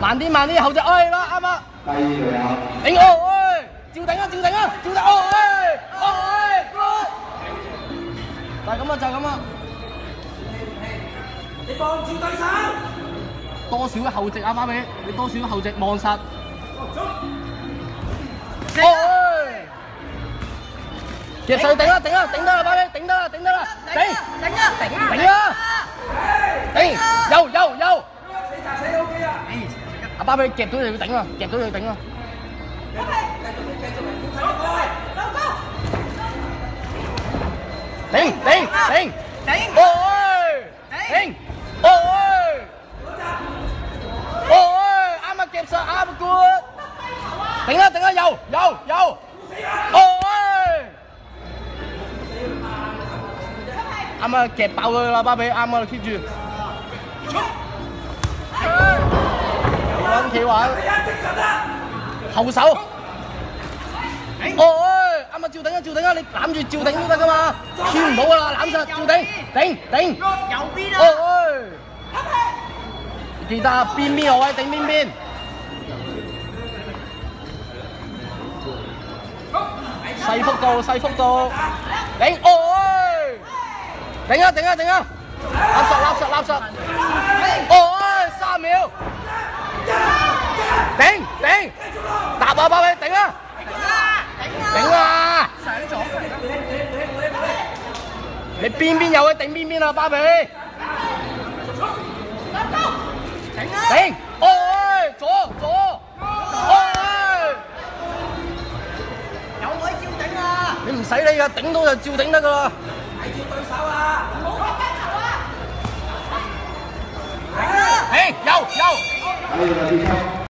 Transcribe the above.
慢啲，慢啲，后直哎啦，啱啦。第二队友，顶我，哎，照顶啊，照顶啊，照顶，哎，哎，来。但系咁啊，就咁啊。你唔照你望对手。多少后直啊，巴咪，你多少后直望实。冲。过去。脚手顶啊，顶啊，顶得啦，巴咪，顶得啦，顶得啦，顶。à, ba bê kẹp túi này tỉnh rồi kẹp túi này tỉnh rồi tỉnh tỉnh tỉnh tỉnh ôi tỉnh ôi ôi ai mà kẹp sợ ai mà cua tỉnh lên tỉnh lên dầu dầu dầu ôi ai mà kẹp bao rồi là ba bê ai mà khi chưa 揾佢玩，后手，哦，啱啱照顶啊照顶啊，你揽住照顶都得噶嘛，唔好啦揽实頂。顶，顶顶，哦，记得边边后位顶边边，细幅度细幅度，顶哦，顶啊顶啊顶啊，垃圾垃圾垃圾。顶顶，答下巴贝顶啊！顶啊！顶啊！你边边又去顶边边啊？巴比！顶！哦，左左，哦，有位照顶啊！你唔使理噶，顶到就照顶得噶啦。睇住对手啊！哎，有有。